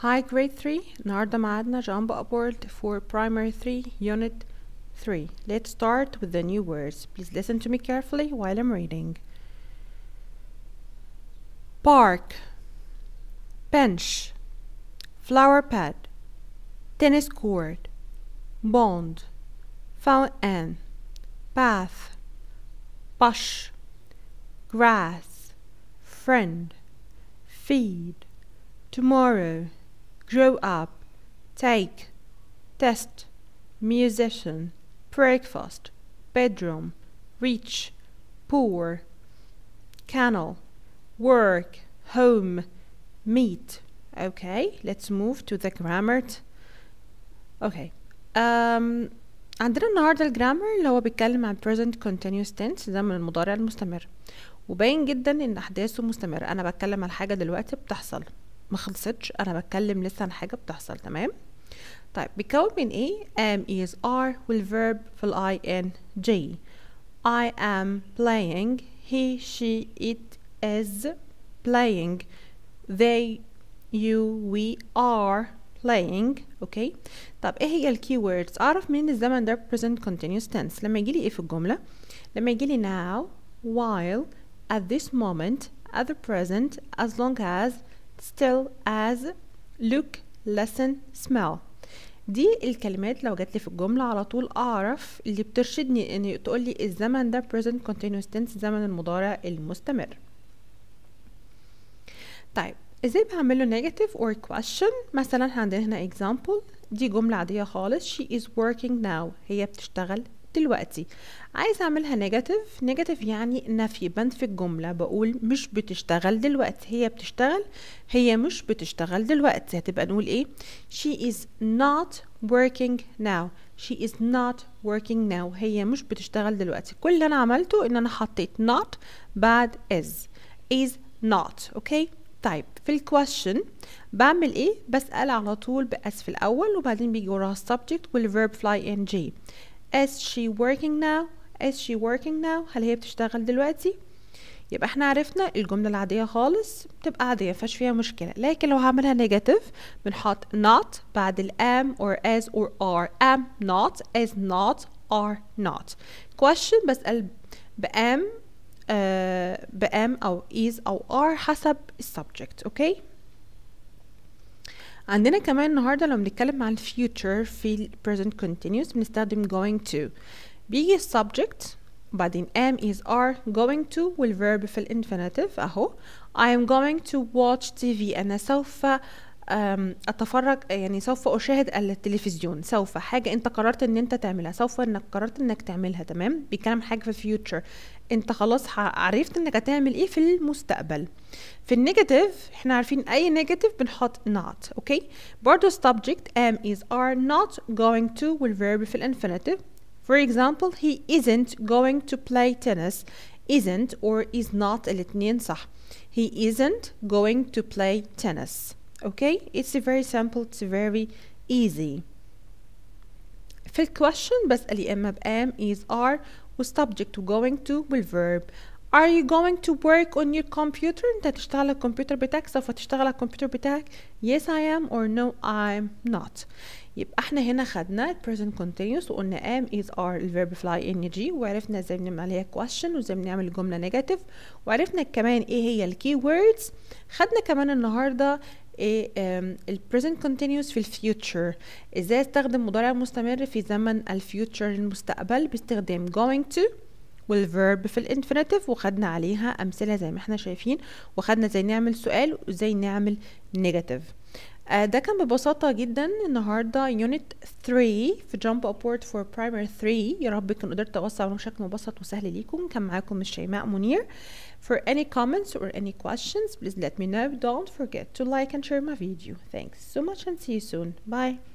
Hi grade 3 النهاردة معادنا jump upward for primary 3 unit 3 Let's start with the new words Please listen to me carefully while I'm reading Park Bench Flower pad Tennis court Bond Fountain Bath Bush Grass Friend Feed Tomorrow Grow up, take, test, musician, breakfast, bedroom, reach, poor, canal, work, home, meet. Okay, let's move to the grammar. Okay. Um, عندنا النهارده الجرامر اللي هو بيتكلم عن present continuous tense ده من المضارع المستمر وباين جدا ان احداثه مستمره أنا بتكلم عن حاجة دلوقتي بتحصل ما خلصتش أنا بتكلم لسه عن حاجة بتحصل تمام طيب بيكون من إيه am is are والverb في ال ing I am playing he she it is playing they you we are playing okay طب إيه هي ال key words اعرف منين الزمن ده present continuous tense لما يجي لي إيه في الجمله لما يجي لي now while at this moment at the present as long as still as look listen smell. دي الكلمات لو جات لي في الجملة على طول أعرف اللي بترشدني إن تقول لي الزمن ده present continuous tense زمن المضارع المستمر. طيب إزاي بعمله negative or question مثلا عندنا هنا example دي جملة عادية خالص she is working now هي بتشتغل دلوقتي. عايز أعملها negative negative يعني نفي بنفي الجملة. بقول مش بتشتغل دلوقتي. هي بتشتغل هي مش بتشتغل دلوقتي. هتبقى نقول إيه؟ She is not working now. She is not working now. هي مش بتشتغل دلوقتي. كل اللي أنا عملته إن أنا حطيت not بعد is. Is not. okay طيب في ال question بعمل إيه؟ بسأل على طول ب is في الأول وبعدين بيجي وراها subject والverb في ال ing. Is she working now? Is she working now? هل هي بتشتغل دلوقتي؟ يبقى إحنا عرفنا الجملة العادية خالص بتبقى عادية مفيهاش فيها مشكلة. لكن لو هعملها negative بنحط not بعد ال am or as or are. Am not is not are not. Question بسأل ب am آه ب am أو is أو are حسب ال subject okay عندنا كمان النهارده لو بنتكلم عن future في present continuous بنستخدم going to. بيجي subject وبعدين am is are going to والverb في ال infinitive أهو. I am going to watch TV أنا سوف أتفرج يعني سوف أشاهد التلفزيون. سوف حاجة أنت قررت إن أنت تعملها. سوف إنك قررت إنك تعملها تمام؟ بيتكلم حاجة في ال future أنت خلاص عرفت إنك هتعمل إيه في المستقبل. في ال negative إحنا عارفين أي negative بنحط not okay؟ برضو subject am is are not going to والverb في ال infinitive For example, he isn't going to play tennis. Isn't or is not الاتنين صح. He isn't going to play tennis. Okay? It's very simple. It's very easy. في ال question بسأل يا إما ب am is are وال subject going to والverb. Are you going to work on your computer? أنت هتشتغل على الكمبيوتر بتاعك سوف تشتغل على الكمبيوتر بتاعك Yes I am or no I'm not. يبقى إحنا هنا خدنا present continuous وقلنا am is are الverb في ال ing وعرفنا إزاي بنعمل عليها question وازاي بنعمل الجملة negative وعرفنا كمان إيه هي ال key words خدنا كمان النهارده إيه ال present continuous في ال future. إزاي استخدم مضارع مستمر في زمن ال future المستقبل؟ باستخدام going to وال verb في ال infinitive وخدنا عليها أمثلة زي ما إحنا شايفين وخدنا إزاي نعمل سؤال وإزاي نعمل negative ده كان ببساطة جدا النهاردة unit 3 في jump aboard for primary 3 يا رب يكون قدرت أوصل بشكل مبسط وسهل ليكم كان معاكم الشيماء منير For any comments or any questions please let me know don't forget to like and share my video thanks so much and see you soon bye